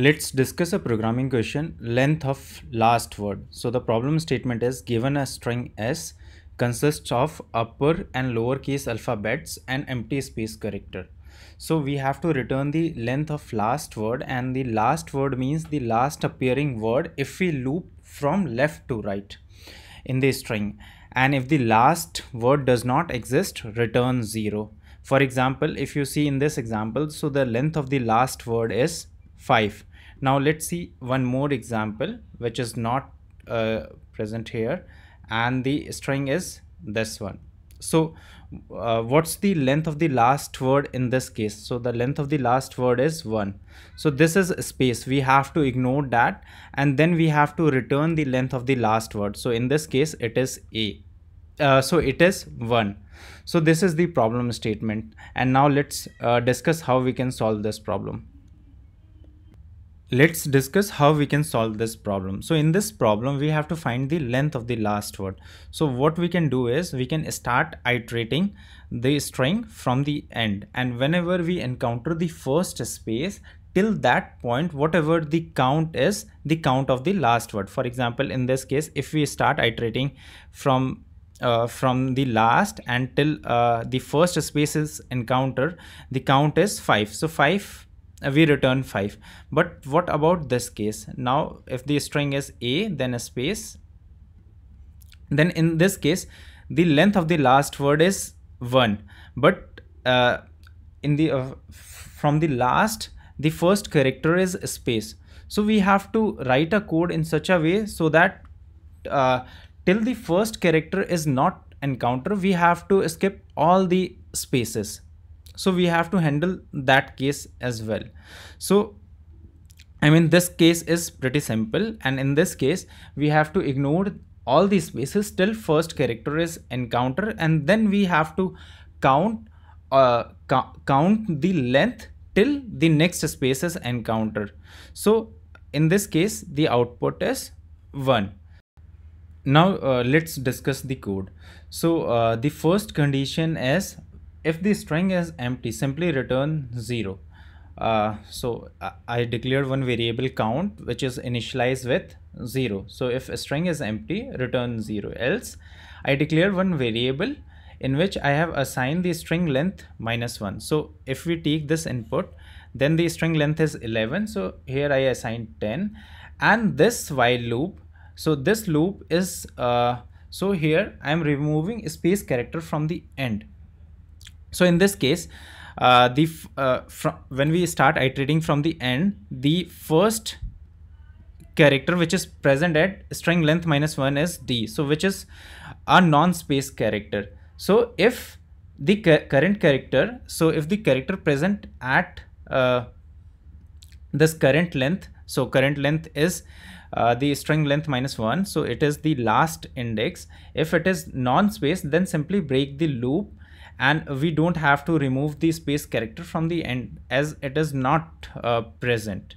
Let's discuss a programming question length of last word. So the problem statement is given a string s consists of upper and lowercase alphabets and empty space character. So we have to return the length of last word and the last word means the last appearing word if we loop from left to right in the string and if the last word does not exist return 0. For example if you see in this example so the length of the last word is 5 now let's see one more example which is not uh, present here and the string is this one. So uh, what's the length of the last word in this case? So the length of the last word is 1 so this is space. We have to ignore that and then we have to return the length of the last word. So in this case it is a. Uh, so it is 1 so this is the problem statement. And now let's uh, discuss how we can solve this problem Let's discuss how we can solve this problem. So in this problem, we have to find the length of the last word. So what we can do is we can start iterating the string from the end. And whenever we encounter the first space, till that point, whatever the count is, the count of the last word. For example, in this case, if we start iterating from uh, from the last until uh, the first space is encountered, the count is 5. So 5 uh, we return 5 but what about this case? Now if the string is a then a space. Then in this case the length of the last word is 1 but uh, in the uh, from the last the first character is space. So we have to write a code in such a way so that uh, till the first character is not encountered we have to skip all the spaces so we have to handle that case as well. So I mean this case is pretty simple. And in this case we have to ignore all these spaces till first character is encounter. And then we have to count uh, count the length till the next space is encounter. So in this case the output is 1 now uh, let's discuss the code. So uh, the first condition is if the string is empty simply return 0 uh, so uh, I declared one variable count which is initialized with 0 so if a string is empty return 0 else I declare one variable in which I have assigned the string length minus 1 so if we take this input then the string length is 11 so here I assign 10 and this while loop so this loop is uh, so here I am removing space character from the end so in this case, uh, the uh, when we start iterating from the end, the first character which is present at string length minus 1 is d. So which is a non-space character. So if the current character so if the character present at uh, this current length so current length is uh, the string length minus 1 so it is the last index. If it is non-space then simply break the loop and we don't have to remove the space character from the end as it is not uh, present.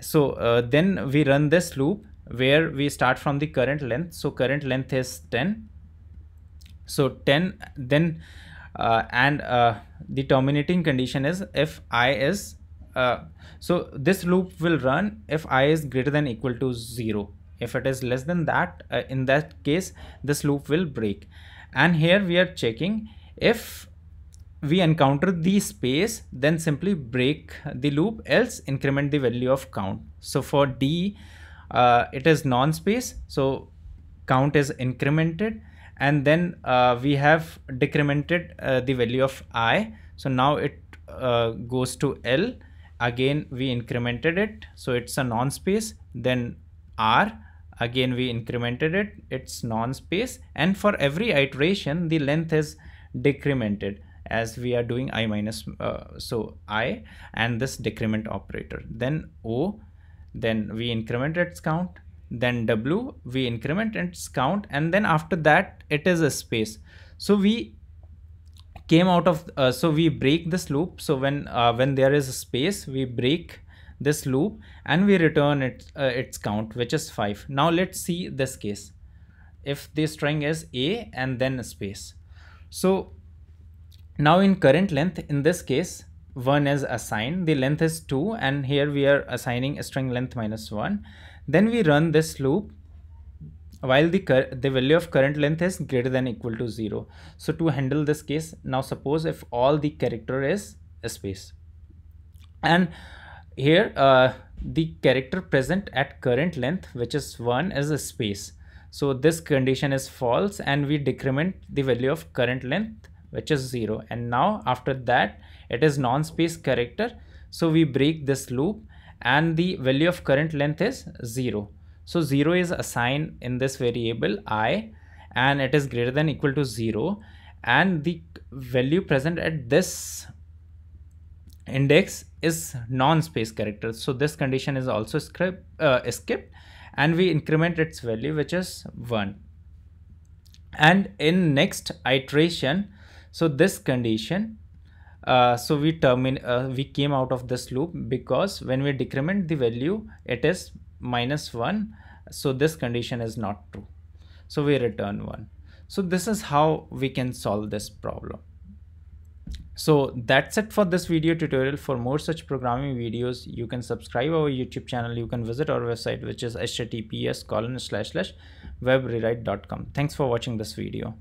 So uh, then we run this loop where we start from the current length. So current length is 10 so 10 then uh, and uh, the terminating condition is if i is uh, so this loop will run if i is greater than equal to 0 if it is less than that uh, in that case this loop will break. And here we are checking if we encounter the space, then simply break the loop, else increment the value of count. So for D, uh, it is non-space, so count is incremented and then uh, we have decremented uh, the value of i. So now it uh, goes to l. Again we incremented it so it's a non-space. Then r again we incremented it it's non-space. And for every iteration the length is decremented as we are doing i minus uh, so i and this decrement operator. Then o then we increment its count then w we increment its count and then after that it is a space. So we came out of uh, so we break this loop. So when uh, when there is a space we break this loop and we return it uh, its count which is 5 now let's see this case. If the string is a and then a space so now in current length, in this case, 1 is assigned the length is 2 and here we are assigning a string length minus 1 then we run this loop while the the value of current length is greater than equal to 0 so to handle this case now suppose if all the character is a space. And here uh, the character present at current length which is 1 is a space so this condition is false and we decrement the value of current length which is 0 and now after that it is non-space character. So we break this loop and the value of current length is 0 so 0 is assigned in this variable i and it is greater than equal to 0 and the value present at this index is non-space character. So this condition is also script, uh, skipped and we increment its value which is 1 and in next iteration so this condition uh, so we terminate uh, we came out of this loop because when we decrement the value it is minus 1 so this condition is not true. So we return 1 so this is how we can solve this problem so that's it for this video tutorial. For more such programming videos you can subscribe our youtube channel. You can visit our website which is https colon slash slash webrewrite.com thanks for watching this video